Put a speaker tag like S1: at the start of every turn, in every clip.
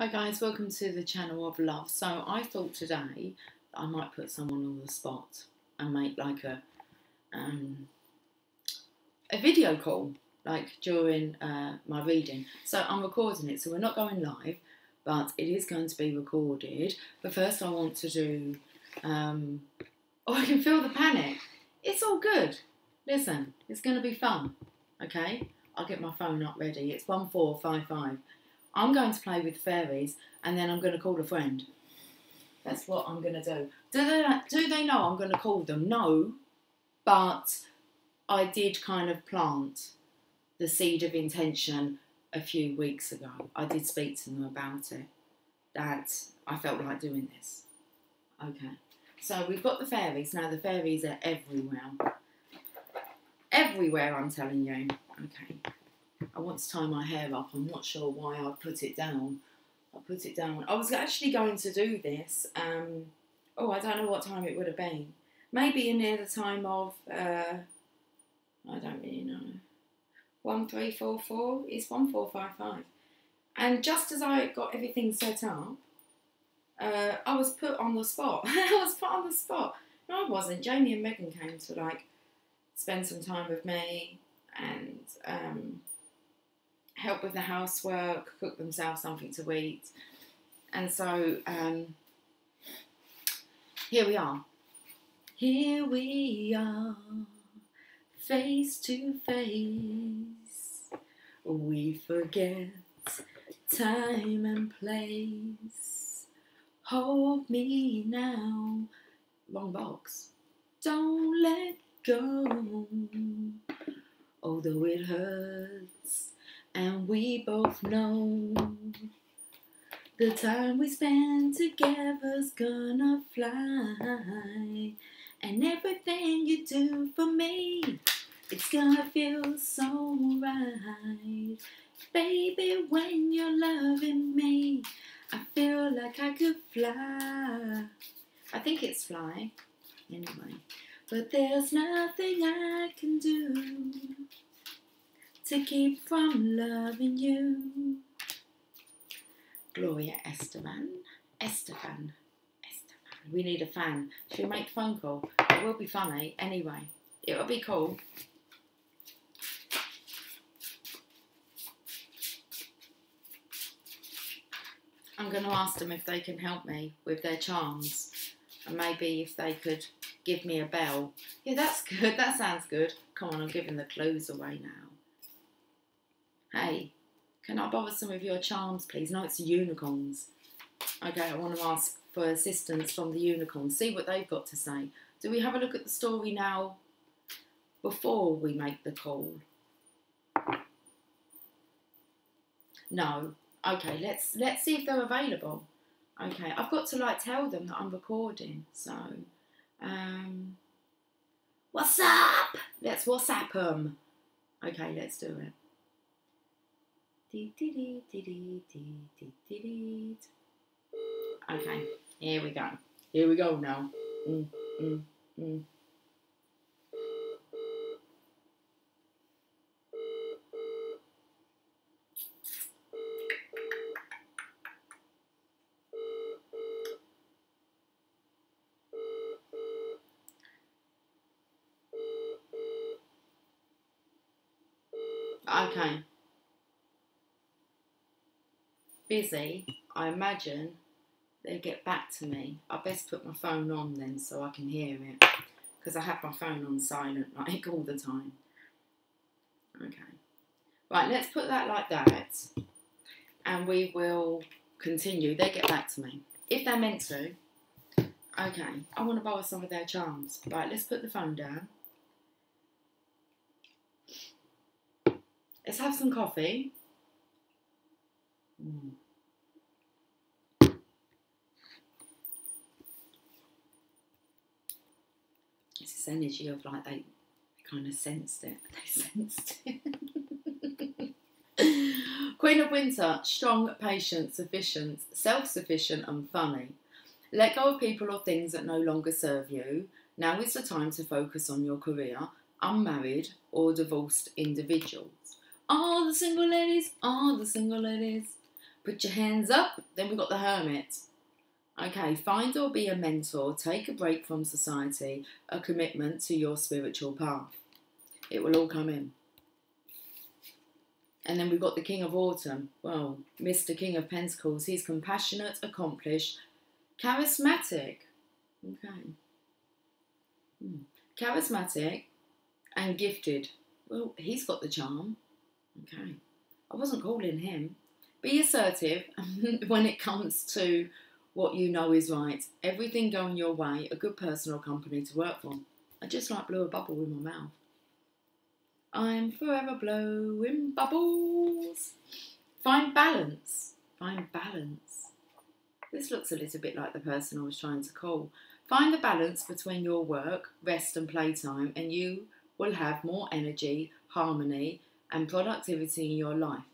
S1: Hi guys, welcome to the channel of love. So I thought today I might put someone on the spot and make like a um, a video call like during uh, my reading. So I'm recording it, so we're not going live, but it is going to be recorded. But first I want to do, um, oh I can feel the panic. It's all good. Listen, it's going to be fun, okay? I'll get my phone up ready. It's 1455. I'm going to play with fairies and then I'm going to call a friend. That's what I'm going to do. Do they, do they know I'm going to call them? No. But I did kind of plant the seed of intention a few weeks ago. I did speak to them about it. That I felt like doing this. Okay. So we've got the fairies. Now the fairies are everywhere. Everywhere, I'm telling you. Okay. I want to tie my hair up. I'm not sure why I put it down. I put it down. I was actually going to do this. Um, oh, I don't know what time it would have been. Maybe near the time of, uh, I don't really know. 1344 is 1455. And just as I got everything set up, uh, I was put on the spot. I was put on the spot. No, I wasn't. Jamie and Megan came to like spend some time with me and um, help with the housework, cook themselves something to eat. And so um, here we are. Here we are, face to face. We forget time and place. Hold me now. Long box. Don't let go. Although it hurts and we both know the time we spend together's gonna fly. And everything you do for me, it's gonna feel so right. Baby, when you're loving me, I feel like I could fly. I think it's fly, anyway. But there's nothing I can do to keep from loving you. Gloria Estefan. Estefan. Estefan. We need a fan. Should we make a phone call? It will be funny anyway. It will be cool. I'm going to ask them if they can help me with their charms. And maybe if they could give me a bell. Yeah, that's good. That sounds good. Come on, I'm giving the clues away now. Hey, can I borrow some of your charms, please? No, it's unicorns. Okay, I want to ask for assistance from the unicorns. See what they've got to say. Do we have a look at the story now before we make the call? No. Okay, let's let's see if they're available. Okay, I've got to like tell them that I'm recording. So, um, what's up? Let's WhatsApp them. Okay, let's do it. Okay, here we go. Here we go now. Mm, mm, mm. Okay busy, I imagine they get back to me. I best put my phone on then so I can hear it because I have my phone on silent like all the time. Okay. Right, let's put that like that and we will continue. They get back to me. If they're meant to. Okay, I want to borrow some of their charms. Right, let's put the phone down. Let's have some coffee. Mm. It's this energy of like they kind of sensed it. They sensed it. Queen of Winter, strong, patient, sufficient, self sufficient, and funny. Let go of people or things that no longer serve you. Now is the time to focus on your career, unmarried or divorced individuals. All the single ladies, all the single ladies. Put your hands up. Then we've got the hermit. Okay, find or be a mentor, take a break from society, a commitment to your spiritual path. It will all come in. And then we've got the King of Autumn. Well, Mr. King of Pentacles. He's compassionate, accomplished, charismatic. Okay. Hmm. Charismatic and gifted. Well, he's got the charm. Okay. I wasn't calling him. Be assertive when it comes to what you know is right. Everything going your way, a good person or company to work for. I just like blew a bubble in my mouth. I'm forever blowing bubbles. Find balance. Find balance. This looks a little bit like the person I was trying to call. Find the balance between your work, rest, and playtime, and you will have more energy, harmony, and productivity in your life.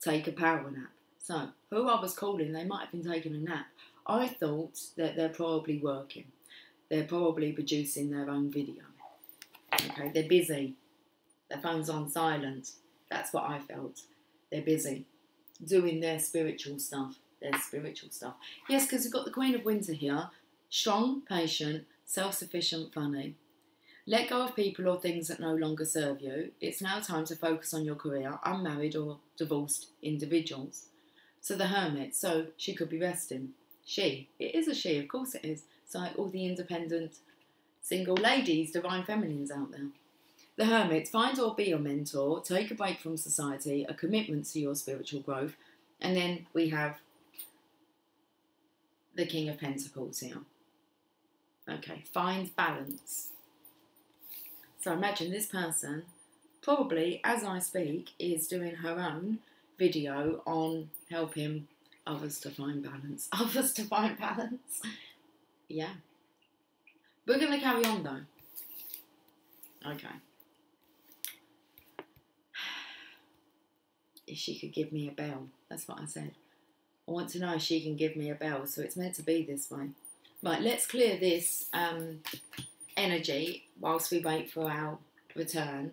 S1: Take a power nap. So, who I was calling, they might have been taking a nap. I thought that they're probably working. They're probably producing their own video. Okay, they're busy. Their phone's on silent. That's what I felt. They're busy doing their spiritual stuff. Their spiritual stuff. Yes, because we've got the Queen of Winter here. Strong, patient, self sufficient, funny. Let go of people or things that no longer serve you. It's now time to focus on your career, unmarried or divorced individuals. So the hermit, so she could be resting. She, it is a she, of course it is. It's like all the independent single ladies, divine feminines out there. The Hermit, find or be your mentor, take a break from society, a commitment to your spiritual growth, and then we have the King of Pentacles here. Okay, find balance. So imagine this person, probably as I speak, is doing her own video on helping others to find balance. Others to find balance. yeah. We're going to carry on though. Okay. if she could give me a bell. That's what I said. I want to know if she can give me a bell. So it's meant to be this way. Right, let's clear this um, energy whilst we wait for our return.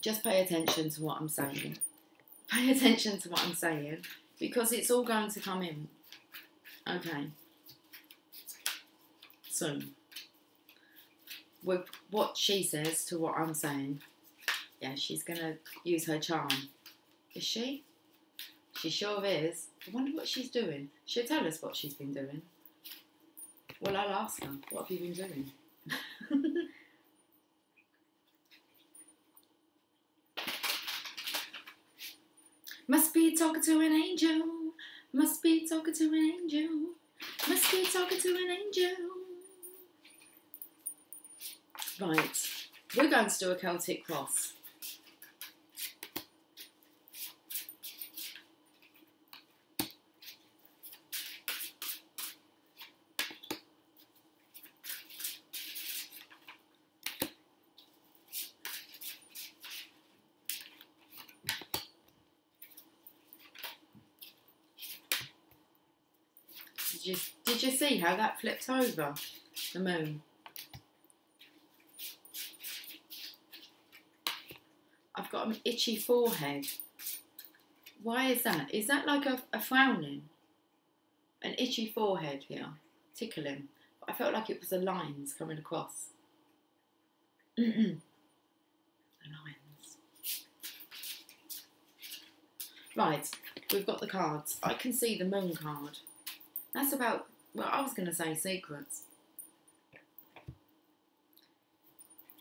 S1: Just pay attention to what I'm saying. Pay attention to what I'm saying because it's all going to come in. Okay. So, with what she says to what I'm saying, yeah, she's going to use her charm. Is she? She sure is. I wonder what she's doing. She'll tell us what she's been doing. Well, I'll ask her. What have you been doing? Must be talking to an angel. Must be talking to an angel. Must be talking to an angel. Right, we're going to do a Celtic cross. Did you, did you see how that flipped over the moon? I've got an itchy forehead. Why is that? Is that like a, a frowning? An itchy forehead here, tickling. I felt like it was the lines coming across. lines. Right, we've got the cards. I can see the moon card. That's about, well, I was going to say secrets.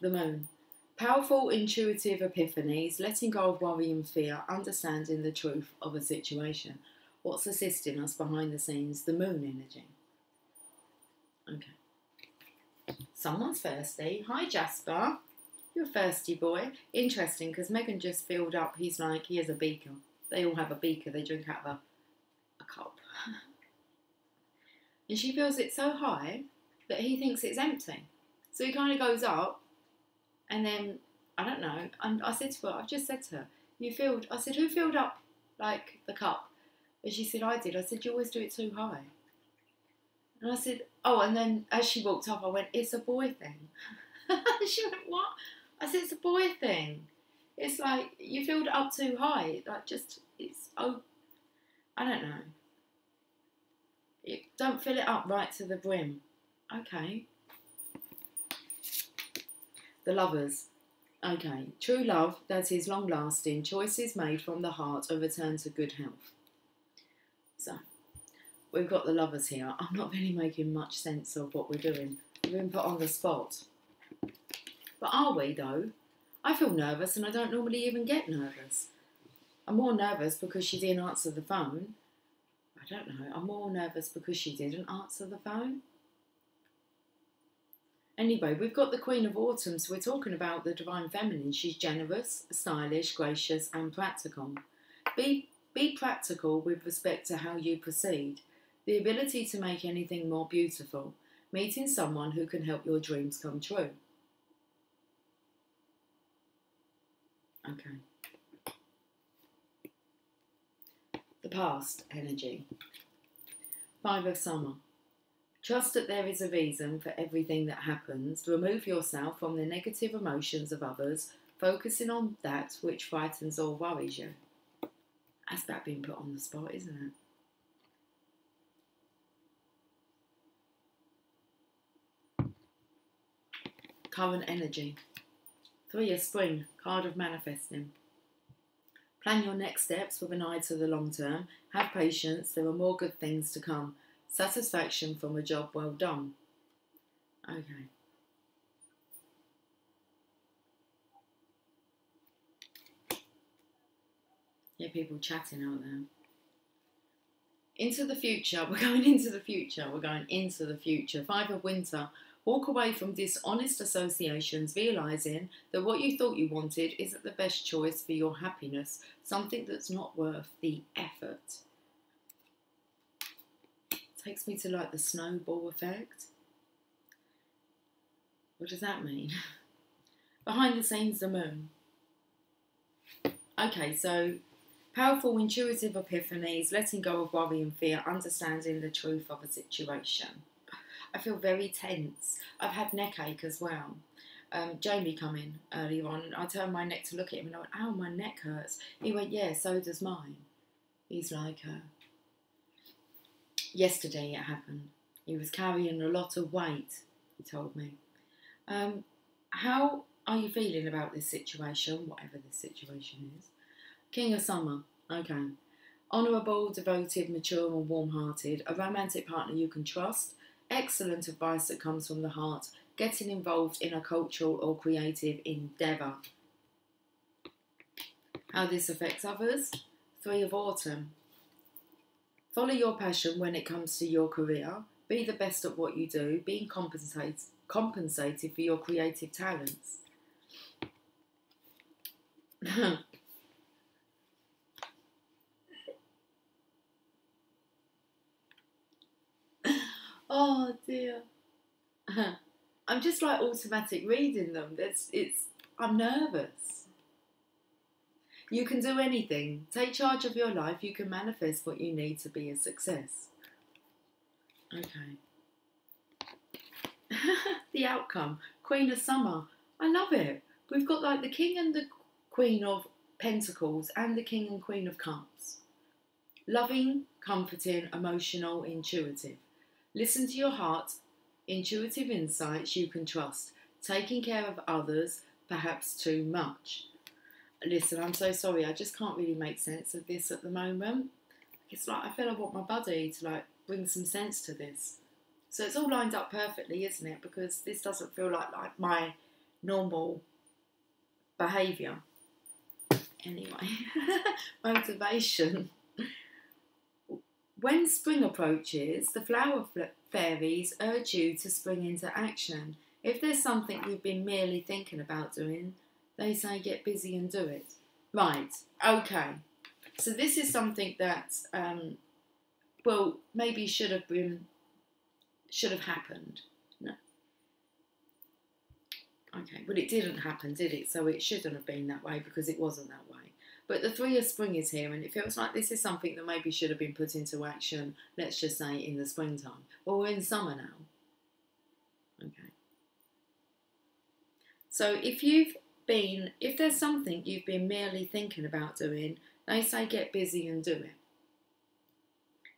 S1: The moon. Powerful intuitive epiphanies, letting go of worry and fear, understanding the truth of a situation. What's assisting us behind the scenes? The moon energy. Okay. Someone's thirsty. Hi, Jasper. You're a thirsty boy. Interesting because Megan just filled up. He's like, he has a beaker. They all have a beaker. They drink out of a, a cup. And she feels it so high that he thinks it's empty. So he kind of goes up, and then I don't know. And I said to her, I've just said to her, "You filled." I said, "Who filled up like the cup?" And she said, "I did." I said, "You always do it too high." And I said, "Oh." And then as she walked off, I went, "It's a boy thing." she went, "What?" I said, "It's a boy thing." It's like you filled up too high. Like just it's oh, I don't know. Don't fill it up right to the brim. Okay. The lovers. Okay. True love that is long lasting, choices made from the heart, a return to good health. So, we've got the lovers here. I'm not really making much sense of what we're doing. We've been put on the spot. But are we though? I feel nervous and I don't normally even get nervous. I'm more nervous because she didn't answer the phone. I don't know. I'm more nervous because she didn't answer the phone. Anyway, we've got the Queen of Autumn, so we're talking about the Divine Feminine. She's generous, stylish, gracious, and practical. Be, be practical with respect to how you proceed. The ability to make anything more beautiful. Meeting someone who can help your dreams come true. Okay. The past energy. Five of Summer. Trust that there is a reason for everything that happens. Remove yourself from the negative emotions of others, focusing on that which frightens or worries you. That's that being put on the spot, isn't it? Current energy. Three of Spring, card of manifesting. Plan your next steps with an eye to the long term. Have patience, there are more good things to come. Satisfaction from a job well done. Okay. Yeah, people chatting out there. Into the future. We're going into the future. We're going into the future. Five of Winter. Walk away from dishonest associations, realizing that what you thought you wanted isn't the best choice for your happiness, something that's not worth the effort takes me to like the snowball effect. What does that mean? Behind the scenes, the moon. Okay, so powerful intuitive epiphanies, letting go of worry and fear, understanding the truth of a situation. I feel very tense. I've had neck ache as well. Um, Jamie come in earlier on. I turned my neck to look at him and I went, "Ow, my neck hurts." He went, "Yeah, so does mine." He's like, uh, Yesterday it happened. He was carrying a lot of weight, he told me. Um, how are you feeling about this situation, whatever this situation is? King of Summer, okay. Honourable, devoted, mature, and warm hearted, a romantic partner you can trust, excellent advice that comes from the heart, getting involved in a cultural or creative endeavour. How this affects others? Three of Autumn, Follow your passion when it comes to your career. Be the best at what you do, being compensated, compensated for your creative talents. oh dear. I'm just like automatic reading them. It's it's I'm nervous. You can do anything. Take charge of your life. You can manifest what you need to be a success. Okay. the outcome. Queen of Summer. I love it. We've got like the King and the Queen of Pentacles and the King and Queen of Cups. Loving, comforting, emotional, intuitive. Listen to your heart. Intuitive insights you can trust. Taking care of others, perhaps too much listen, I'm so sorry, I just can't really make sense of this at the moment. It's like I feel I want my body to like bring some sense to this. So it's all lined up perfectly, isn't it? Because this doesn't feel like like my normal behaviour. Anyway, motivation. When spring approaches, the flower fairies urge you to spring into action. If there's something you've been merely thinking about doing, they say get busy and do it. Right, okay. So this is something that, um, well, maybe should have been, should have happened. No. Okay, but it didn't happen, did it? So it shouldn't have been that way because it wasn't that way. But the three of spring is here, and it feels like this is something that maybe should have been put into action, let's just say in the springtime. We're in summer now. Okay. So if you've been, if there's something you've been merely thinking about doing, they say get busy and do it.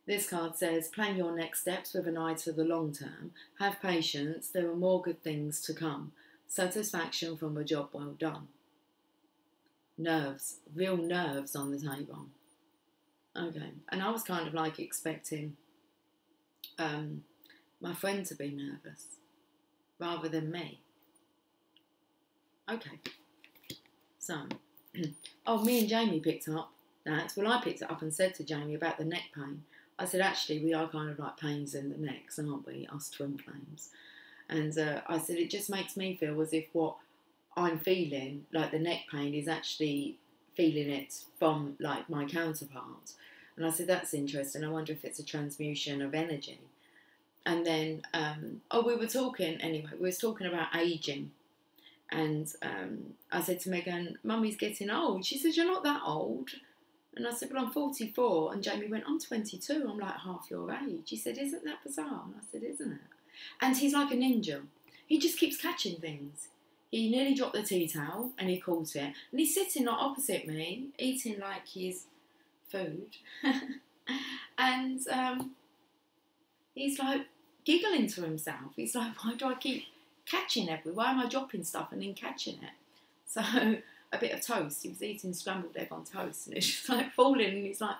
S1: This card says plan your next steps with an eye to the long term. Have patience, there are more good things to come. Satisfaction from a job well done. Nerves, real nerves on the table. Okay, and I was kind of like expecting um, my friend to be nervous rather than me. Okay, so, oh, me and Jamie picked up that. Well, I picked it up and said to Jamie about the neck pain. I said, actually, we are kind of like pains in the necks, aren't we? Us twin flames. And uh, I said, it just makes me feel as if what I'm feeling, like the neck pain, is actually feeling it from like my counterpart. And I said, that's interesting. I wonder if it's a transmutation of energy. And then, um, oh, we were talking anyway. We was talking about aging, and um, I said to Megan, "Mummy's getting old." She said, "You're not that old." And I said, "Well, I'm 44." And Jamie went, "I'm 22. I'm like half your age." He said, "Isn't that bizarre?" And I said, "Isn't it?" And he's like a ninja. He just keeps catching things. He nearly dropped the tea towel and he caught it. And he's sitting not opposite me, eating like his food. and um, he's like giggling to himself. He's like, why do I keep catching everything? Why am I dropping stuff and then catching it? So a bit of toast. He was eating scrambled egg on toast and it's just like falling and he's like,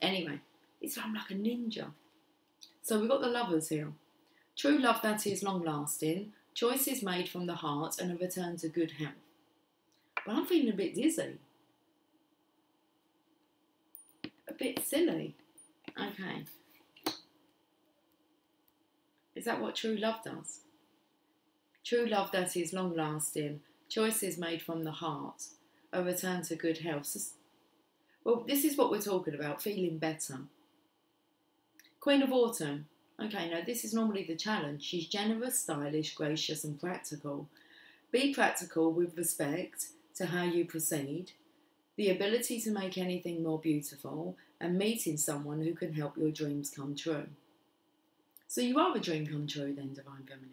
S1: anyway, it's like I'm like a ninja. So we've got the lovers here. True love that is long lasting, choices made from the heart and a return to good health. But I'm feeling a bit dizzy. A bit silly. Okay. Is that what true love does? True love that is long lasting, choices made from the heart, a return to good health. Well, this is what we're talking about feeling better. Queen of Autumn. Okay, now this is normally the challenge. She's generous, stylish, gracious, and practical. Be practical with respect to how you proceed, the ability to make anything more beautiful, and meeting someone who can help your dreams come true. So you are a dream come true then, Divine Feminine.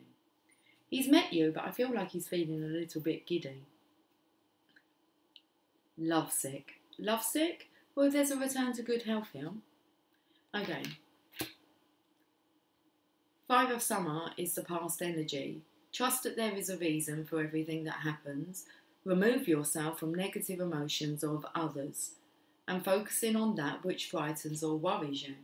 S1: He's met you, but I feel like he's feeling a little bit giddy. Lovesick. Lovesick? Well, there's a return to good health here. Okay. Five of Summer is the past energy. Trust that there is a reason for everything that happens. Remove yourself from negative emotions of others and focusing on that which frightens or worries you.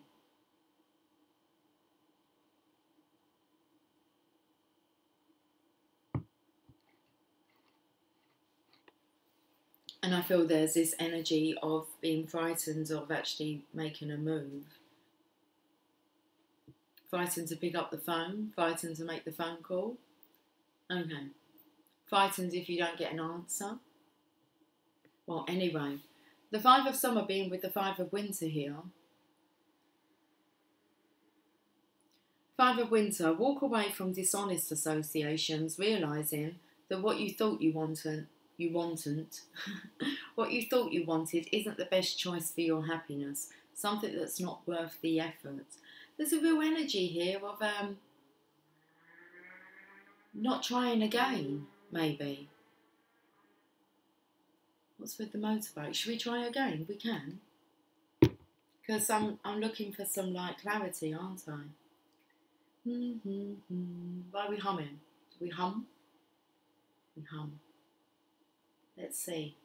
S1: and I feel there's this energy of being frightened of actually making a move. Frightened to pick up the phone, frightened to make the phone call. Okay. Frightened if you don't get an answer. Well, anyway, the Five of Summer being with the Five of Winter here. Five of Winter, walk away from dishonest associations, realizing that what you thought you wanted you wanted, what you thought you wanted isn't the best choice for your happiness, something that's not worth the effort. There's a real energy here of um, not trying again, maybe. What's with the motorbike? Should we try again? We can. Because I'm, I'm looking for some like clarity, aren't I? Mm-hmm. Why are we humming? Do we hum? We hum. Let's see.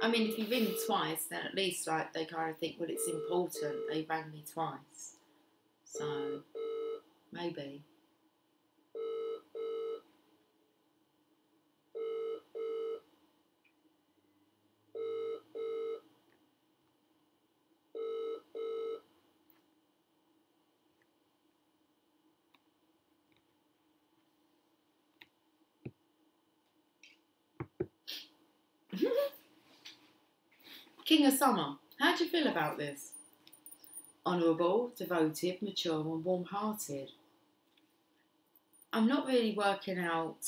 S1: I mean, if you ring twice, then at least like they kind of think, well, it's important. They rang me twice, so maybe. King of Summer, how do you feel about this? Honourable, devoted, mature, and warm hearted. I'm not really working out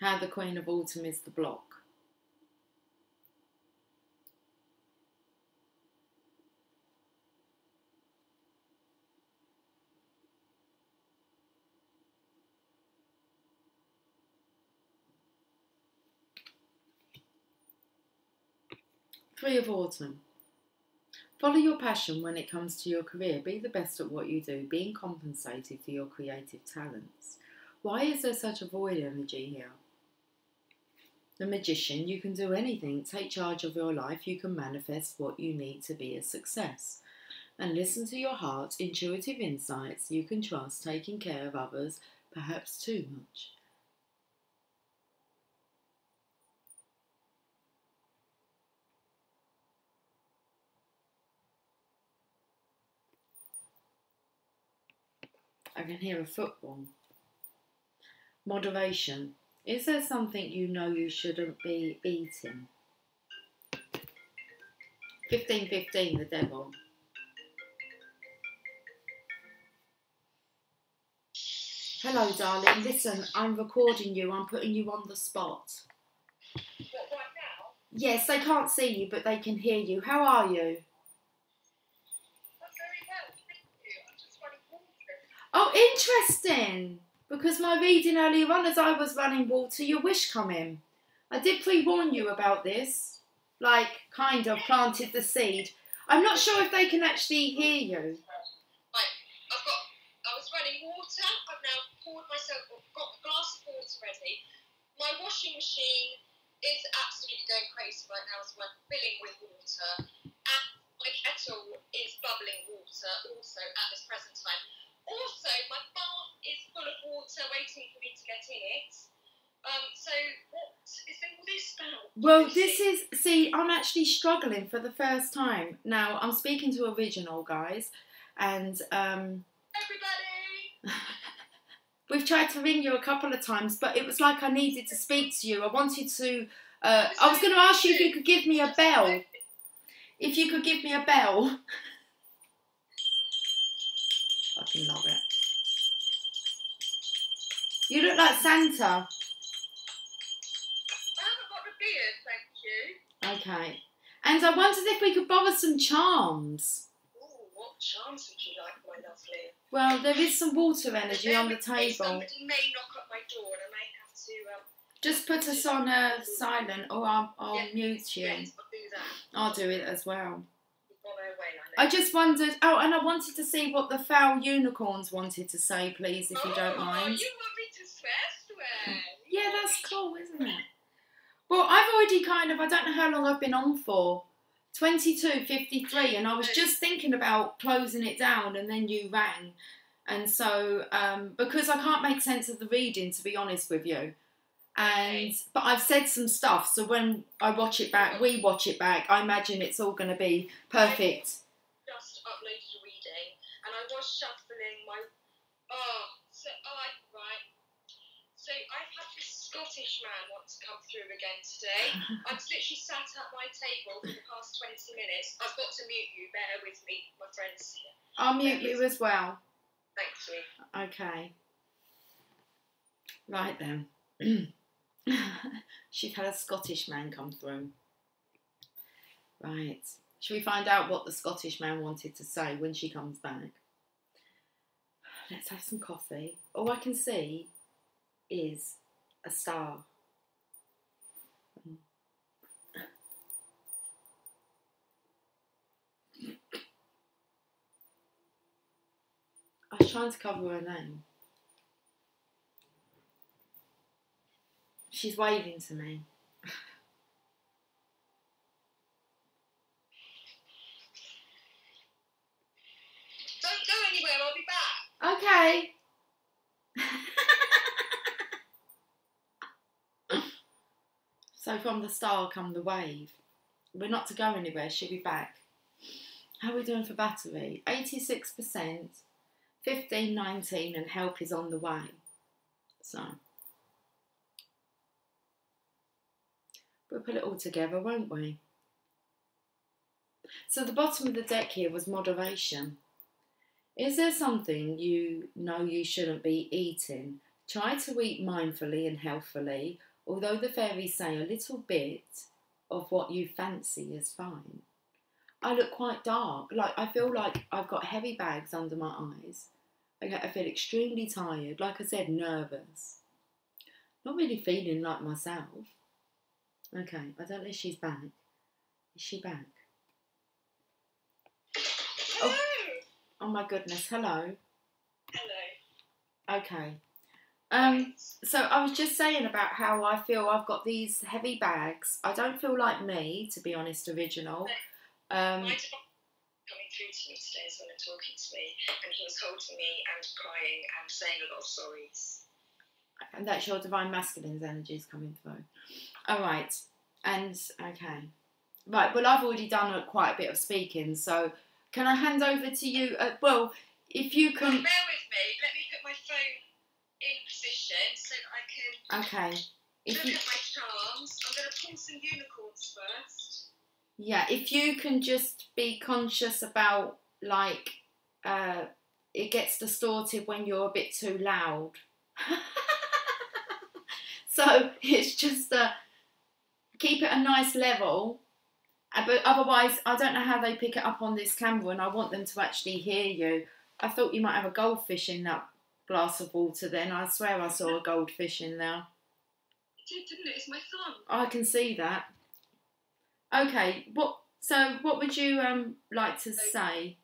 S1: how the Queen of Autumn is the block. Three of Autumn. Follow your passion when it comes to your career. Be the best at what you do, being compensated for your creative talents. Why is there such a void energy here? The magician, you can do anything. Take charge of your life. You can manifest what you need to be a success. And listen to your heart, intuitive insights. You can trust taking care of others, perhaps too much. I can hear a football. Moderation. Is there something you know you shouldn't be eating? 1515, the devil. Hello, darling. Listen, I'm recording you. I'm putting you on the spot.
S2: What, right now?
S1: Yes, they can't see you, but they can hear you. How are you?
S2: I'm very well, thank you. I'm just running water.
S1: Interesting. Because my reading earlier on, as I was running water, your wish come in. I did pre-warn you about this. Like, kind of planted the seed. I'm not sure if they can actually hear you.
S2: Right, I've got, I was running water. I've now poured myself, got a glass of water ready. My washing machine is absolutely going crazy right now as well, filling with water. And my kettle is bubbling water also at this present time. Also, my bath is full of water waiting for me to get in it. Um, so what is all this about?
S1: Well, this is, see, I'm actually struggling for the first time. Now, I'm speaking to Original, guys, and um,
S2: Everybody!
S1: we've tried to ring you a couple of times, but it was like I needed to speak to you. I wanted to, uh, I was going to ask you if you could give me a bell. If you could give me a bell. Fucking love it. You look like Santa.
S2: I haven't got a beard, thank you.
S1: Okay. And I wondered if we could borrow some charms.
S2: Ooh, what charms would you like, my lovely?
S1: Well, there is some water energy on the table.
S2: Somebody may knock at my door and I may have to. Um,
S1: Just put us on a silent or I'll, I'll
S2: Yeah.
S1: mute you.
S2: yes, I'll do that.
S1: I'll do it as well.
S2: You've gone away, I
S1: just wondered. Oh, and I wanted to see what the foul unicorns wanted to say, please, if you don't
S2: Oh,
S1: mind.
S2: you want me to swear, swear.
S1: Yeah, that's cool, isn't it? Well, I've already kind of. I don't know how long I've been on for. 22, 53, and I was just thinking about closing it down, and then you rang. And so, um, because I can't make sense of the reading, to be honest with you, and but I've said some stuff, so when I watch it back, we watch it back, I imagine it's all going to be perfect.
S2: Just uploaded a reading and I was shuffling my. Oh, so, oh, I, right. So I've had this Scottish man want to come through again today. I've literally sat at my table for the past 20 minutes. I've got to mute you, bear with me, my friends.
S1: I'll mute you as well.
S2: Thank you.
S1: Okay. Right then. She's had a Scottish man come through. Right. Shall we find out what the Scottish man wanted to say when she comes back? Let's have some coffee. All I can see is a star. I was trying to cover her name. She's waving to me.
S2: Don't go anywhere, I'll be back.
S1: Okay. so from the star come the wave. We're not to go anywhere, she'll be back. How are we doing for battery? 86%, 15, 19, and help is on the way. So we'll put it all together, won't we? So the bottom of the deck here was moderation. Is there something you know you shouldn't be eating? Try to eat mindfully and healthfully, although the fairies say a little bit of what you fancy is fine. I look quite dark, like I feel like I've got heavy bags under my eyes. I feel extremely tired, like I said, nervous. Not really feeling like myself. Okay, I don't know if she's back. Is she back?
S2: Hello.
S1: Oh my goodness. Hello.
S2: Hello.
S1: Okay. Um. So I was just saying about how I feel I've got these heavy bags. I don't feel like me, to be honest. Original. Um.
S2: My coming through to me today as well and talking to me, and he was holding me and crying and saying a lot of sorries.
S1: And that's your divine masculine's energies coming through. All right. And okay. Right. Well, I've already done quite a bit of speaking, so can I hand over to you? Uh, well, if you
S2: Well,
S1: can.
S2: bear with me. Let me put my phone in position so that I can
S1: Okay. If
S2: look
S1: you,
S2: at my charms. I'm going to pull some unicorns first.
S1: yeah, if you can just be conscious about like, uh, it gets distorted when you're a bit too loud. so it's just uh, keep it a nice level. Uh, But otherwise, I don't know how they pick it up on this camera, and I want them to actually hear you. I thought you might have a goldfish in that glass of water. Then I swear I saw a goldfish in there.
S2: It did, didn't it? It's my thumb.
S1: I can see that. Okay, what? So, what would you um like to say?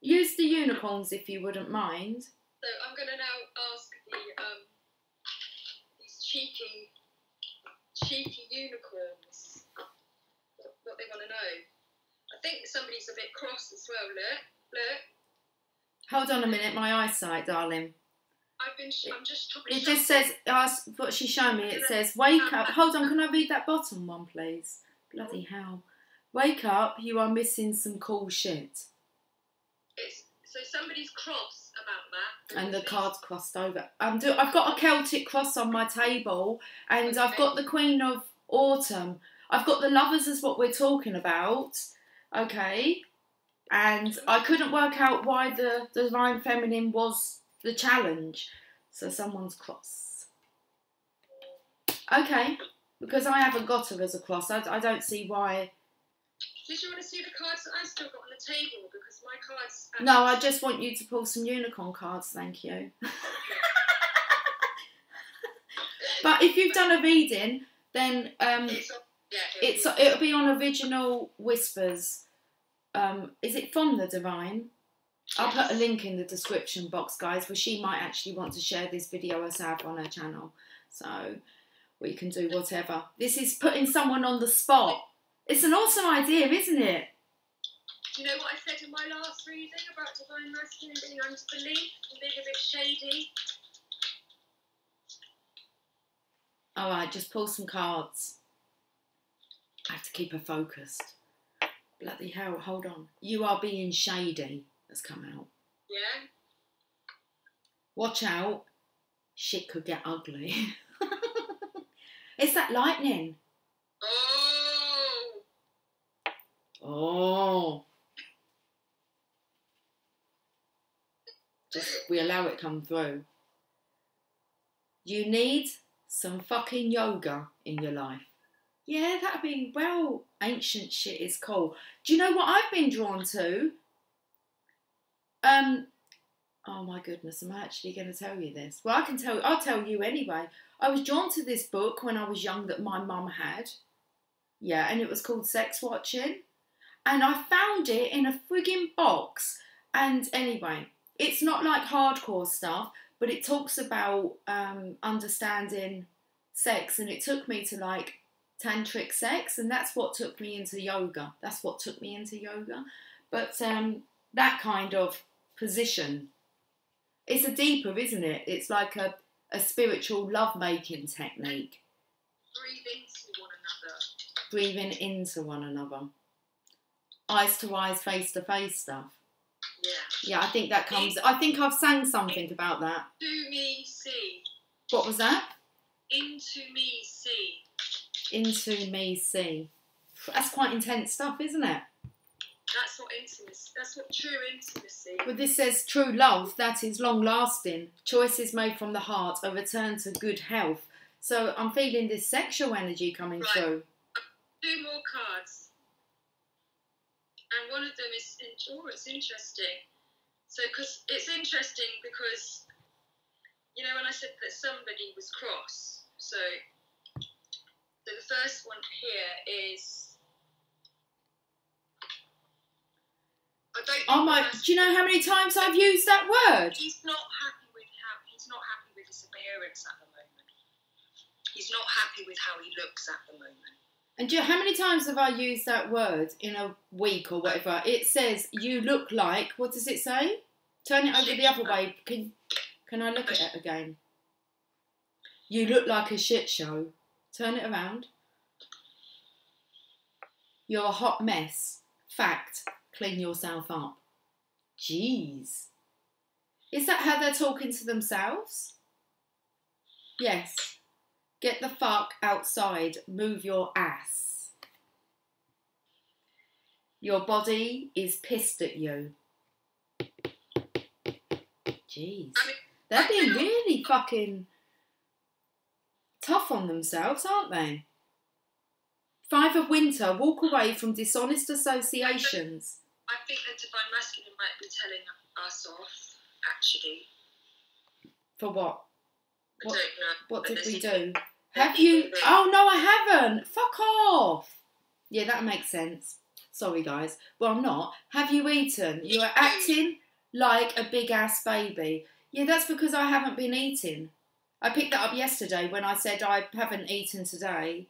S1: Use the unicorns if you wouldn't mind.
S2: So I'm going to now ask the um, these cheeky, cheeky unicorns what, they want to know. I think somebody's a bit cross as well. Look, look.
S1: Hold on a minute, my eyesight, darling.
S2: I've been. Sh- I'm just.
S1: It just says, ask what she's showing me. It says, wake up. Hold on, can I read that bottom one, please? Bloody hell. Wake up, you are missing some cool shit.
S2: It's, so somebody's cross.
S1: And the card's crossed over. I'm do- I've got a Celtic cross on my table, and I've got the Queen of Autumn. I've got the lovers, is what we're talking about. Okay. And I couldn't work out why the, the Divine Feminine was the challenge. So someone's cross. Okay. Because I haven't got her as a cross. I, I don't see why.
S2: Did you want to see the cards that I've still got on the table? Because my cards.
S1: No, I just want you to pull some unicorn cards, thank you. But if you've done a reading, then um,
S2: It's on, yeah.
S1: it's it'll be on original whispers. Um, is it from the divine? I'll put a link in the description box, guys, where she might actually want to share this video herself on her channel. So we can do whatever. This is putting someone on the spot. It's an awesome idea, isn't it?
S2: You know what I said in my last reading about divine masculine being under belief and being a bit shady?
S1: All right, just pull some cards. I have to keep her focused. Bloody hell, hold on. You are being shady has come out.
S2: Yeah.
S1: Watch out. Shit could get ugly. it's that lightning.
S2: Oh.
S1: Oh. Just we allow it come through. You need some fucking yoga in your life. Yeah, that'd be well. Ancient shit is cool. Do you know what I've been drawn to? Um. Oh my goodness, am I actually going to tell you this? Well, I can tell. I'll tell you anyway. I was drawn to this book when I was young that my mum had. Yeah, and it was called Sex Watching and I found it in a frigging box. And anyway, it's not like hardcore stuff, but it talks about um, understanding sex, and it took me to like tantric sex, and that's what took me into yoga. That's what took me into yoga. But um, that kind of position, it's a deeper, isn't it? It's like a, a spiritual love making technique,
S2: Breathe into one another.
S1: breathing into one another eyes to eyes, face to face stuff.
S2: Yeah.
S1: Yeah, I think that comes. I think I've sang something about that.
S2: To me, see.
S1: What was that?
S2: Into me, see.
S1: Into me, see. That's quite intense stuff, isn't it?
S2: That's what intimacy. That's what true intimacy.
S1: But this says true love that is long lasting. Choices made from the heart, a return to good health. So I'm feeling this sexual energy coming
S2: Right.
S1: through.
S2: Two more cards. And one of them is. In, oh, it's interesting. So, because it's interesting because, you know, when I said that somebody was cross. So, so the first one here is I don't.
S1: Oh my! Do you know how many times I've used that word?
S2: He's not happy with how he's not happy with his appearance at the moment. He's not happy with how he looks at the moment.
S1: And you, how many times have I used that word in a week or whatever? It says you look like. What does it say? Turn it over the other way. Can Can I look at it again? You look like a shit show. Turn it around. You're a hot mess. Fact. Clean yourself up. Jeez. Is that how they're talking to themselves? Yes. Get the fuck outside. Move your ass. Your body is pissed at you. Jeez. They're being really fucking tough on themselves, aren't they? Five of Winter, walk away from dishonest associations.
S2: I think the divine masculine might be telling us off. Actually,
S1: For what?
S2: I
S1: What-
S2: don't know.
S1: What did we do? Have you? Oh no, I haven't. Fuck off. Yeah, that makes sense. Sorry, guys. Well, I'm not. Have you eaten? You are acting like a big ass baby. Yeah, that's because I haven't been eating. I picked that up yesterday when I said I haven't eaten today.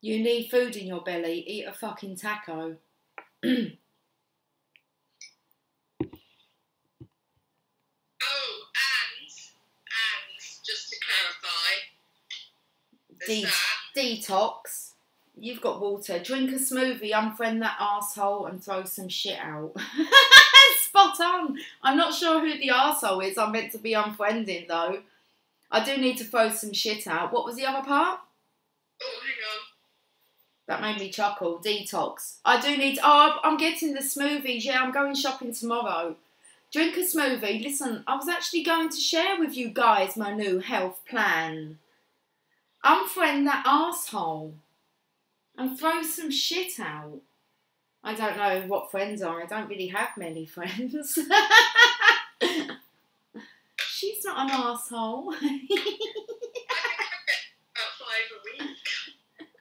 S1: You need food in your belly. Eat a fucking taco.
S2: Oh, and and just to clarify, there's
S1: De- detox. You've got water. Drink a smoothie. Unfriend that asshole and throw some shit out. Spot on. I'm not sure who the asshole is. I'm meant to be unfriending though. I do need to throw some shit out. What was the other part?
S2: Oh, hang on.
S1: That made me chuckle. Detox. I do need. Oh, I'm getting the smoothies. Yeah, I'm going shopping tomorrow. Drink a smoothie. Listen, I was actually going to share with you guys my new health plan. Unfriend that asshole and throw some shit out. I don't know what friends are. I don't really have many friends. She's not an asshole.
S2: I think I get about five a week.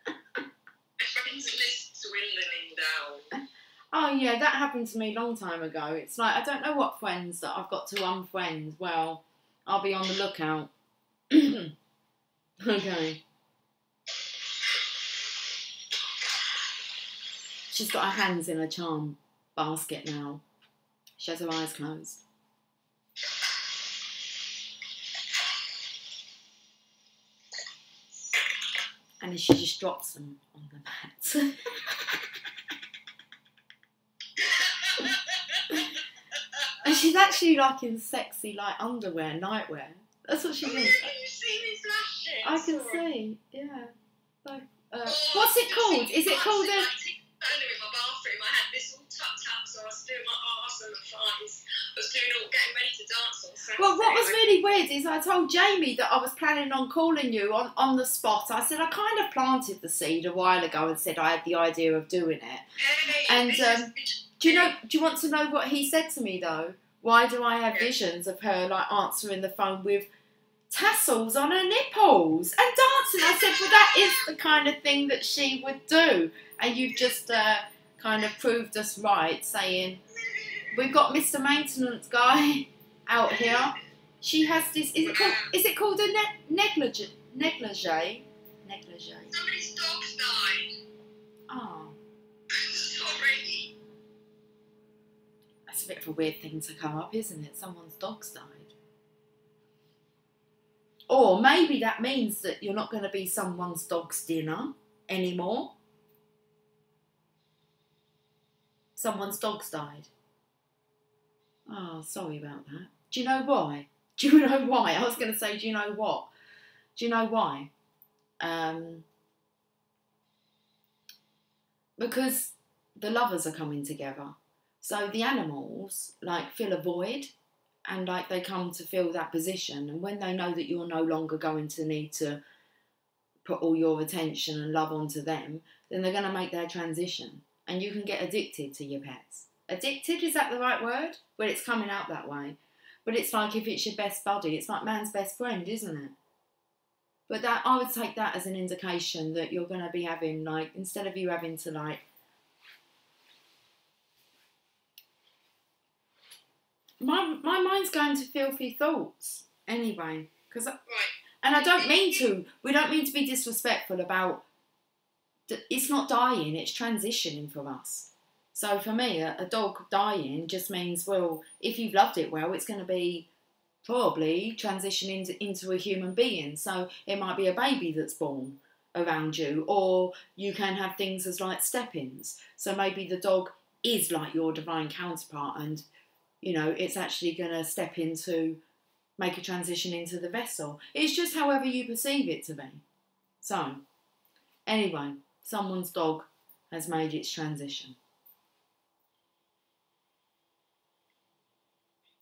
S2: My friends list dwindling down.
S1: Oh yeah, that happened to me a long time ago. It's like I don't know what friends that I've got to unfriend. Well, I'll be on the lookout. okay. She's got her hands in a charm basket now. She has her eyes closed. And then she just drops them on the mat. And she's actually like in sexy like underwear, nightwear. That's what she
S2: Oh,
S1: means.
S2: yeah, can you see me flashing?
S1: I can see, yeah. So, uh,
S2: Oh,
S1: what's it called? Is it called a?
S2: like Turner in my bathroom. I had this all tucked up, so I was doing my arse and my thighs. I was doing all getting ready to dance on Saturday.
S1: Well, what was really weird is I told Jamie that I was planning on calling you on, on the spot. I said I kind of planted the seed a while ago and said I had the idea of doing it.
S2: Hey,
S1: and, um, Do you know? Do you want to know what he said to me though? Why do I have visions of her like answering the phone with tassels on her nipples and dancing? I said, well, that is the kind of thing that she would do, and you've just uh, kind of proved us right, saying we've got Mr. Maintenance guy out here. She has this. Is it called? Is it called a ne- negligee? Negligee? Negligee. A bit of a weird thing to come up, isn't it? Someone's dog's died. Or maybe that means that you're not going to be someone's dog's dinner anymore. Someone's dog's died. Oh, sorry about that. Do you know why? Do you know why? I was going to say, do you know what? Do you know why? Um, because the lovers are coming together. So the animals like fill a void and like they come to fill that position and when they know that you're no longer going to need to put all your attention and love onto them, then they're going to make their transition and you can get addicted to your pets. Addicted is that the right word? Well, it's coming out that way. But it's like if it's your best buddy, it's like man's best friend, isn't it? But that I would take that as an indication that you're going to be having like instead of you having to like my my mind's going to filthy thoughts anyway. Because
S2: Right.
S1: and I don't mean to. We don't mean to be disrespectful about. It's not dying; it's transitioning from us. So for me, a, a dog dying just means, well, if you've loved it well, it's going to be probably transitioning into, into a human being. So it might be a baby that's born around you, or you can have things as like step-ins. So maybe the dog is like your divine counterpart, and you know it's actually going to step into make a transition into the vessel. It's just however you perceive it to be. So, anyway, someone's dog has made its transition.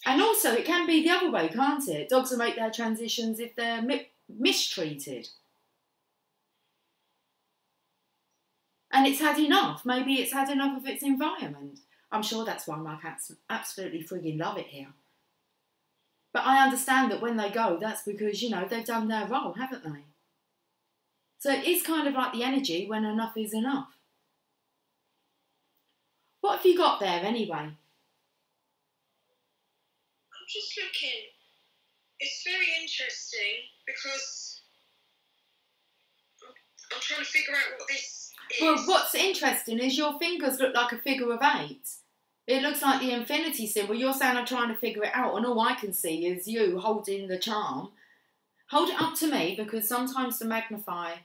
S1: And also, it can be the other way, can't it? Dogs will make their transitions if they're mi- mistreated. And it's had enough. Maybe it's had enough of its environment. I'm sure that's why my cats absolutely frigging love it here. But I understand that when they go, that's because, you know, they've done their role, haven't they? So it is kind of like the energy when enough is enough. What have you got there anyway?
S2: I'm just looking. It's very interesting because I'm, I'm trying to figure out what this is.
S1: Well, what's interesting is your fingers look like a figure of eight. It looks like the infinity symbol. You're saying I'm trying to figure it out, and all I can see is you holding the charm. Hold it up to me because sometimes to magnify,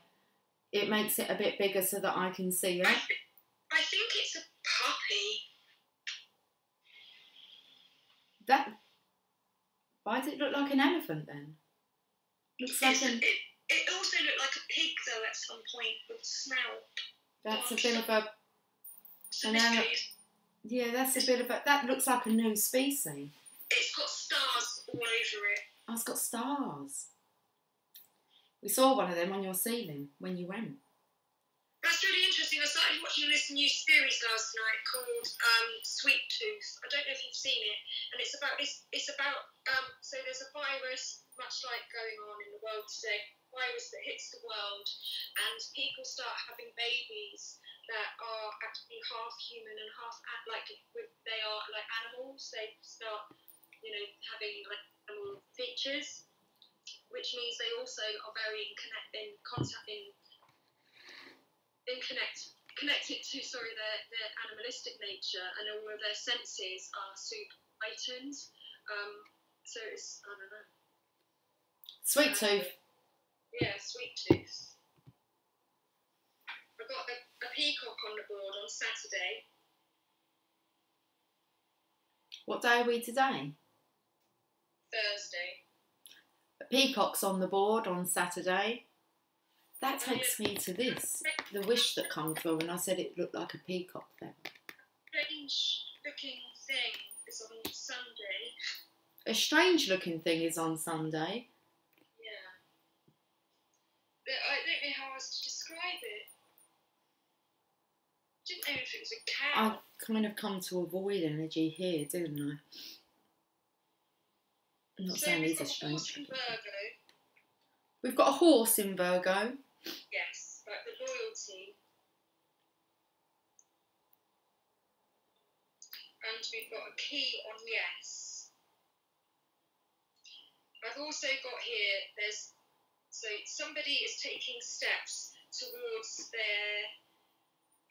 S1: it makes it a bit bigger so that I can see it.
S2: I, I think it's a puppy.
S1: That. Why does it look like an elephant then? Looks like an.
S2: it, it also looked like a pig though at some point with a snout.
S1: That's a bit of a.
S2: So
S1: An
S2: this
S1: ele-
S2: case,
S1: Yeah, that's a bit of a. That looks like a new species.
S2: it's got stars all over it.
S1: Oh, it's got stars. We saw one of them on your ceiling when you went.
S2: That's really interesting. I started watching this new series last night called um, Sweet Tooth. I don't know if you've seen it, and it's about this. It's about um, so there's a virus, much like going on in the world today, virus that hits the world, and people start having babies that are actually half human and half like with, they are like animals. They start, you know, having like animal features, which means they also are very in connect in contact in in connect connected to sorry their, their animalistic nature and all of their senses are super heightened. Um, so it's I don't know.
S1: Sweet tooth.
S2: Yeah, sweet tooth. Got a, a peacock on the board on Saturday.
S1: What day are we today?
S2: Thursday.
S1: A peacock's on the board on Saturday. That oh, takes me to this. The wish that come through, and I said it looked like a peacock feather.
S2: Strange looking thing is on Sunday.
S1: A strange looking thing is on Sunday.
S2: Yeah. But I don't know how else to describe it. Didn't know if it was a
S1: I
S2: cow.
S1: kind of come to avoid energy here, didn't I? I'm not
S2: So
S1: saying these are strange.
S2: horse and Virgo.
S1: We've got a horse in Virgo.
S2: Yes, like the loyalty. And we've got a key on yes. I've also got here, there's, so somebody is taking steps towards their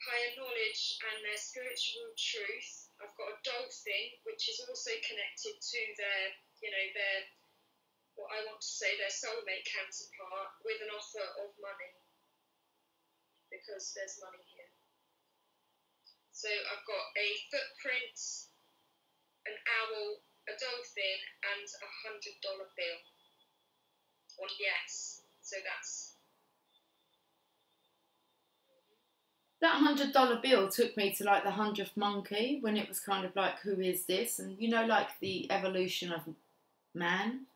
S2: higher knowledge and their spiritual truth. I've got a dolphin, which is also connected to their, you know, their, what I want to say, their soulmate counterpart with an offer of money because there's money here. So I've got a footprint, an owl, a dolphin, and a hundred dollar bill on yes. So that's
S1: That hundred dollar bill took me to like the hundredth monkey when it was kind of like, who is this? And you know, like the evolution of man.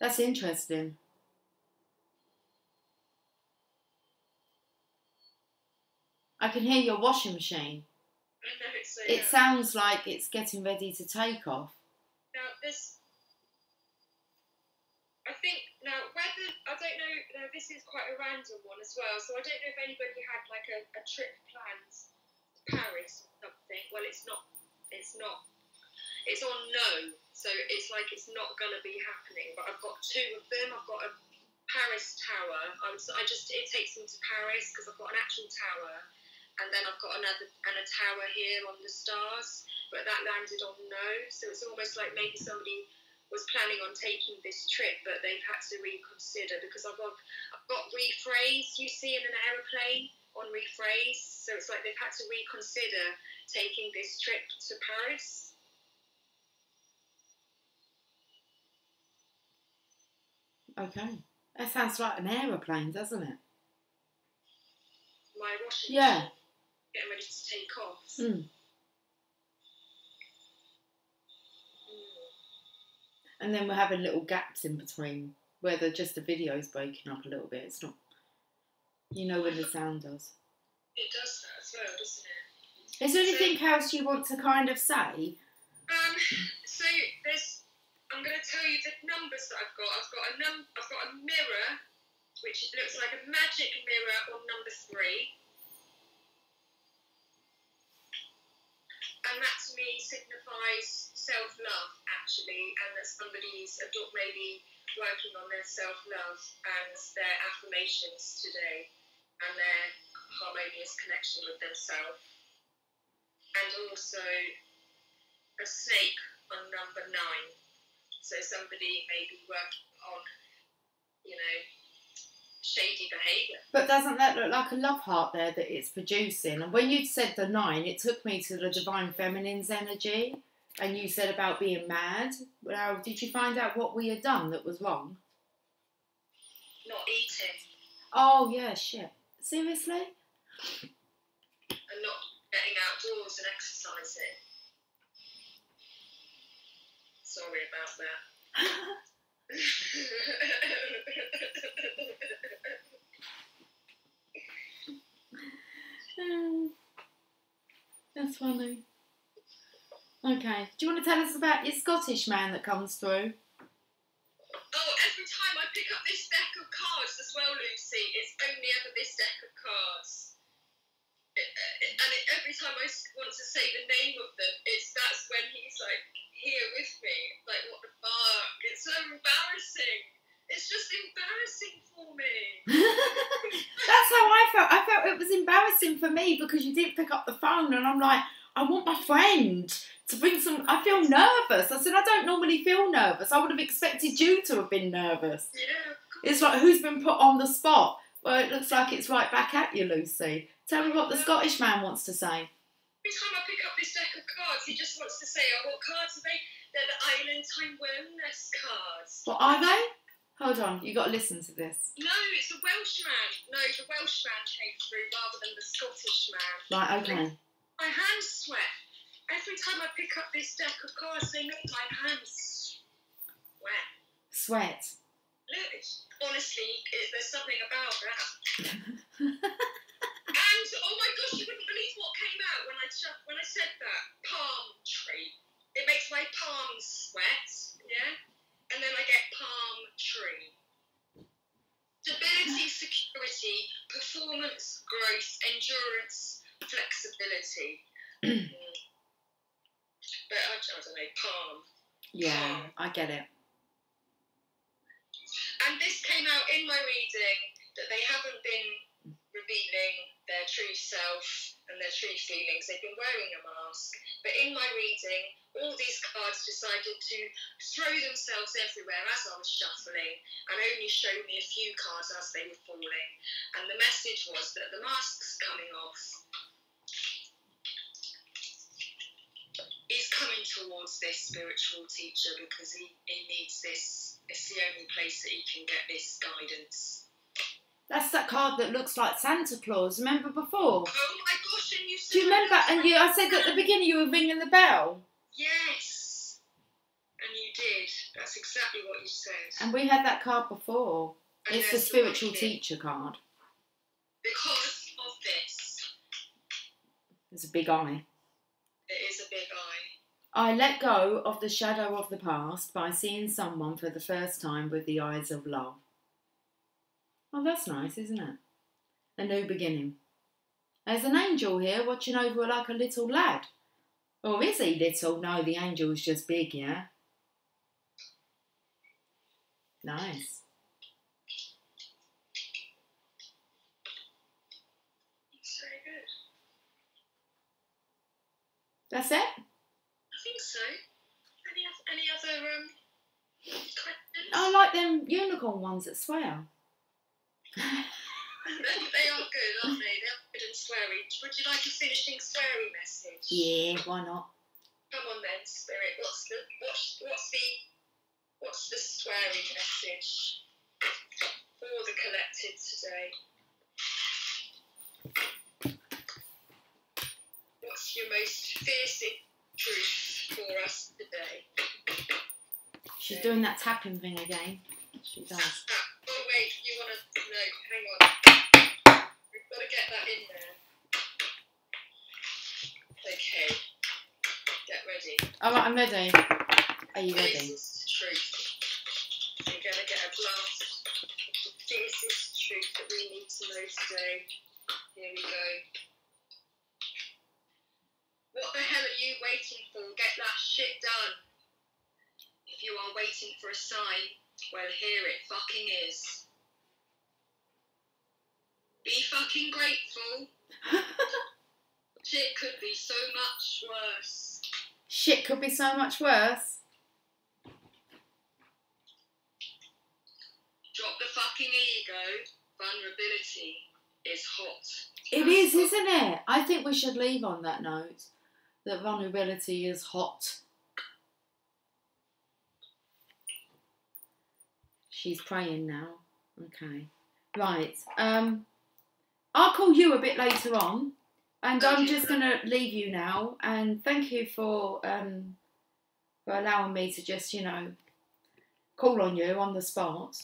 S1: That's interesting. I can hear your washing machine.
S2: So.
S1: It
S2: yeah.
S1: sounds like it's getting ready to take off.
S2: Now this, I think now whether I don't know. Now this is quite a random one as well. So I don't know if anybody had like a, a trip planned to Paris or something. Well, it's not It's not. It's on no, so it's like it's not gonna be happening. But I've got two of them. I've got a Paris tower. I'm, so I just it takes me to Paris because I've got an actual tower, and then I've got another and a tower here on the stars. But that landed on no, so it's almost like maybe somebody was planning on taking this trip, but they've had to reconsider because I've got I've got rephrase you see in an aeroplane on rephrase, so it's like they've had to reconsider taking this trip to Paris.
S1: Okay. That sounds like an aeroplane, doesn't it?
S2: My washing
S1: Yeah.
S2: getting ready to take off.
S1: Mm. And then we're having little gaps in between where the just the video's breaking up a little bit. It's not, you know, when the sound does.
S2: It does that as well, doesn't it?
S1: Is there anything else you want to kind of say?
S2: Um, so there's, I'm going to tell you the numbers that I've got. I've got a num, I've got a mirror, which looks like a magic mirror on number three, and that to me signifies self-love actually, and that somebody's maybe working on their self-love and their affirmations today, and their harmonious connection with themselves, and also a snake on number nine. So somebody may be working on, you know, shady behaviour.
S1: But doesn't that look like a love heart there that it's producing? And when you said the nine, it took me to the divine feminine's energy. And you said about being mad. Well, did you find out what we had done that was wrong?
S2: Not eating
S1: Oh yeah, shit. Seriously?
S2: and not getting outdoors and exercising. Sorry about that.
S1: That's funny. Okay. Do you want to tell us about your Scottish man that comes through?
S2: Oh, every time I pick up this deck of cards as well, Lucy, it's only ever this deck of cards. It, it, and it, every time I want to say the name of them, it's that's when he's like here with me. Like, what the fuck? It's so embarrassing. It's just embarrassing for me.
S1: That's how I felt. I felt it was embarrassing for me because you didn't pick up the phone, and I'm like, I want my friend to bring some. I feel nervous. I said, I don't normally feel nervous. I would have expected you to have been nervous.
S2: Yeah.
S1: It's like, who's been put on the spot? Well, it looks like it's right back at you, Lucy. Tell me what the Scottish man wants to say.
S2: Every time I pick up this deck of cards, he just wants to say, "Oh, what cards are they? They're the Island Time Wellness cards."
S1: What are they? Hold on, you got to listen to this.
S2: No, it's the Welsh man. No, the Welsh man came through rather than the Scottish man.
S1: Right, okay.
S2: My hands sweat. Every time I pick up this deck of cards, they make my hands sweat.
S1: Sweat.
S2: Look, honestly, it, there's something about that. And oh my gosh, you wouldn't believe what came out when I when I said that palm tree. It makes my palms sweat, yeah, and then I get palm tree. Stability, security, performance, growth, endurance, flexibility. I, I don't palm.
S1: Yeah, I get it.
S2: And this came out in my reading that they haven't been revealing their true self and their true feelings. They've been wearing a mask. But in my reading, all these cards decided to throw themselves everywhere as I was shuffling and only show me a few cards as they were falling. And the message was that the mask's coming off. He's coming towards this spiritual teacher because he, he needs this. It's the only place that he can get this guidance.
S1: That's that card that looks like Santa Claus. Remember before?
S2: Oh my gosh, and you said
S1: Do you remember? And you, I said at the beginning you were ringing the bell,
S2: Yes. And you did. That's exactly what you said.
S1: and we had that card before.
S2: And
S1: It's the spiritual
S2: here.
S1: teacher card.
S2: Because of this,
S1: It's a big eye.
S2: it is a big eye.
S1: I let go of the shadow of the past by seeing someone for the first time with the eyes of love. Oh, that's nice, isn't it? A new beginning. There's an angel here watching over like a little lad. Oh, is he little? No, the angel's just big, yeah? Nice.
S2: It's very good.
S1: That's it?
S2: I so. Any, any other um, questions?
S1: I like them unicorn ones that swear.
S2: they are good, aren't they? They're good and sweary. Would you like a finishing sweary message?
S1: yeah, why not?
S2: Come on then, Spirit. What's the what's what's the what's the sweary message for the collected today? What's your most fierce truth for us today?
S1: She's doing that tapping thing again. She does.
S2: Ah, oh wait, you wanna no, hang on. We've got to get that in there. Okay. Get ready.
S1: Alright, I'm ready. Are you ready?
S2: Fiercest truth. We're going to get a blast of the truth that we need to know today. Here we go. What the hell are you waiting for? Get that shit done. If you are waiting for a sign, well, here it fucking is. Be fucking grateful. Shit could be so much worse.
S1: Shit could be so much worse.
S2: Drop the fucking ego. Vulnerability is hot.
S1: It is, isn't it? I think we should leave on that note that vulnerability is hot. She's praying now. Okay. Right. Um I'll call you a bit later on. And I'm just gonna leave you now and thank you for um for allowing me to just, you know, call on you on the spot.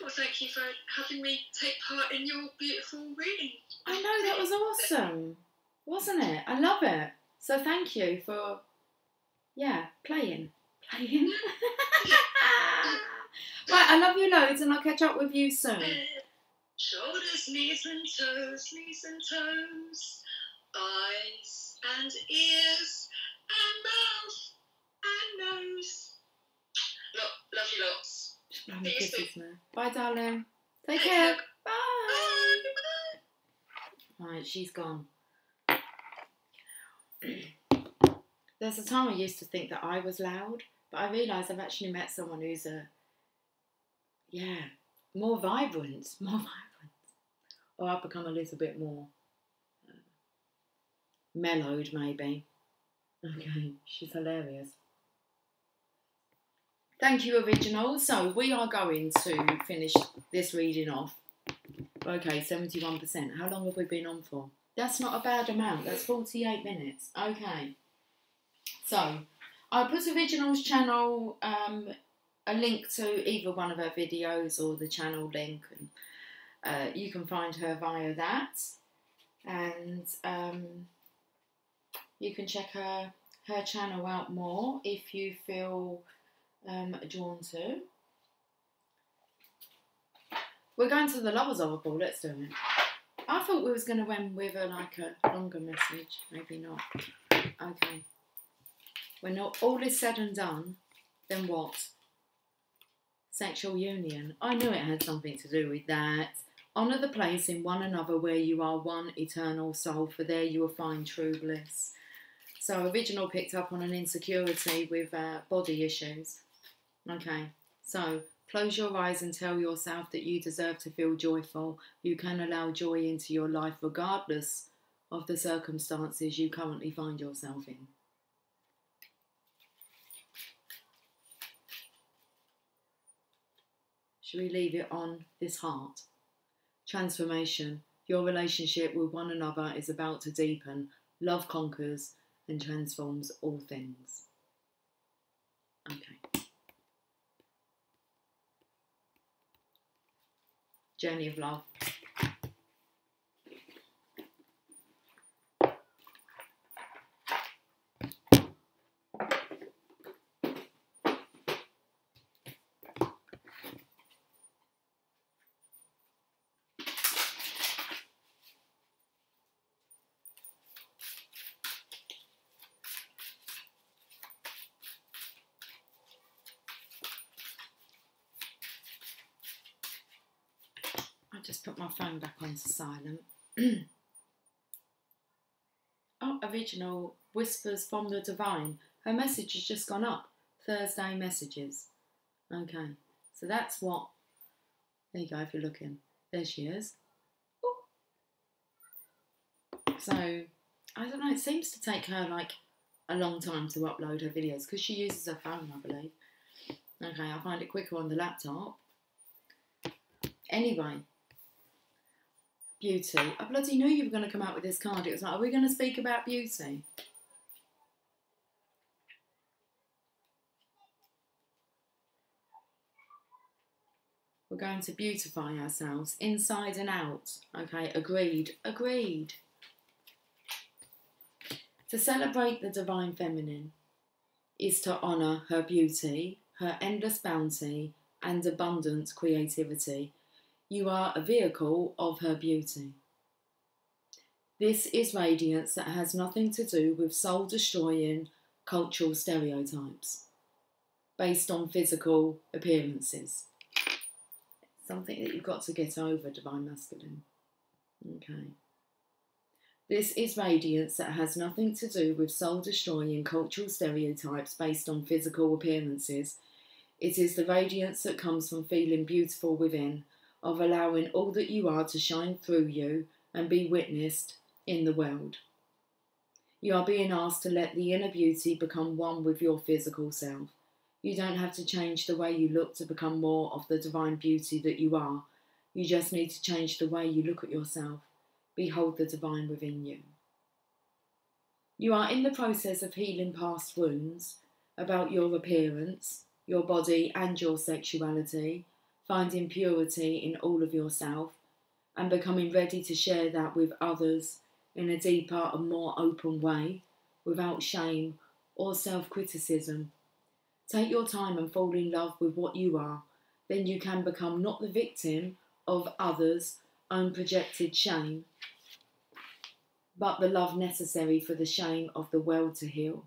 S2: Well, thank you for having me take part in your beautiful reading.
S1: I know that was awesome, wasn't it? I love it. So thank you for, yeah, playing, playing. right, I love you loads, and I'll catch up with you soon.
S2: Shoulders, knees and toes, knees and toes, eyes and ears and mouth and nose. Lo- love you lots.
S1: Bloody
S2: See you soon.
S1: kisses. Bye, darling. Take care. Bye.
S2: Bye.
S1: Right, she's gone. There's a time I used to think that I was loud, but I realise I've actually met someone who's a, yeah, more vibrant, more vibrant. Or I've become a little bit more uh, mellowed, maybe. Okay, she's hilarious. Thank you, original. So we are going to finish this reading off. Okay, 71%. How long have we been on for? That's not a bad amount. That's 48 minutes. Okay. So, I put Original's channel, um, a link to either one of her videos or the channel link, and uh, you can find her via that. And um, you can check her her channel out more if you feel um, drawn to. We're going to the Lovers Oracle. Let's do it. I thought we was going to end with a like a longer message. Maybe not. Okay. When all, is said and done, then what? Sexual union. I knew it had something to do with that. Honour the place in one another where you are one eternal soul, for there you will find true bliss. So, original picked up on an insecurity with uh, body issues. Okay, so close your eyes and tell yourself that you deserve to feel joyful. You can allow joy into your life regardless of the circumstances you currently find yourself in. Should we leave it on this heart? Transformation. Your relationship with one another is about to deepen. Love conquers and transforms all things. Okay. Journey of love. Silent. oh, original Whispers from the Divine. Her message has just gone up. Thursday messages. Okay, so that's what. There you go, if you're looking. There she is. Ooh. So, I don't know, it seems to take her like a long time to upload her videos because she uses her phone, I believe. Okay, I find it quicker on the laptop. Anyway, beauty. I bloody knew you were going to come out with this card. It was like, are we going to speak about beauty? We're going to beautify ourselves inside and out. Okay, agreed. Agreed. To celebrate the divine feminine is to honour her beauty, her endless bounty, and abundant creativity. You are a vehicle of her beauty. This is radiance that has nothing to do with soul destroying cultural stereotypes based on physical appearances. Something that you've got to get over, divine masculine. Okay. This is radiance that has nothing to do with soul destroying cultural stereotypes based on physical appearances. It is the radiance that comes from feeling beautiful within, of allowing all that you are to shine through you and be witnessed in the world. You are being asked to let the inner beauty become one with your physical self. You don't have to change the way you look to become more of the divine beauty that you are. You just need to change the way you look at yourself behold the divine within you. You are in the process of healing past wounds about your appearance, your body, and your sexuality, finding purity in all of yourself, and becoming ready to share that with others in a deeper and more open way, without shame or self criticism. Take your time and fall in love with what you are, then you can become not the victim of others' own projected shame, but the love necessary for the shame of the world to heal.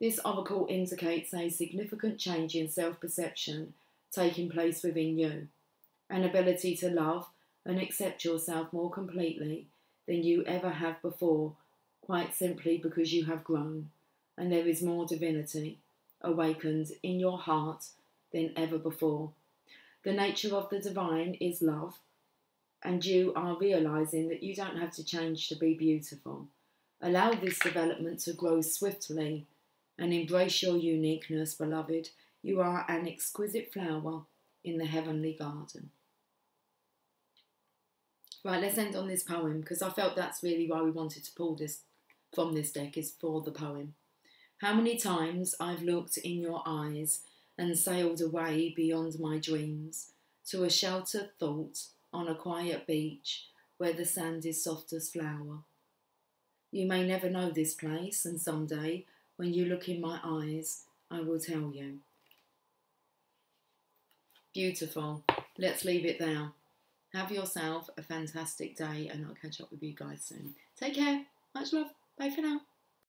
S1: This oracle indicates a significant change in self perception taking place within you, an ability to love and accept yourself more completely than you ever have before, quite simply because you have grown and there is more divinity awakened in your heart than ever before. The nature of the divine is love, and you are realizing that you don't have to change to be beautiful. Allow this development to grow swiftly and embrace your uniqueness, beloved. You are an exquisite flower in the heavenly garden. Right, let's end on this poem because I felt that's really why we wanted to pull this from this deck is for the poem. How many times I've looked in your eyes and sailed away beyond my dreams to a sheltered thought on a quiet beach where the sand is soft as flour. You may never know this place, and someday, when you look in my eyes, I will tell you. Beautiful. Let's leave it there. Have yourself a fantastic day, and I'll catch up with you guys soon. Take care. Much love. Bye for now.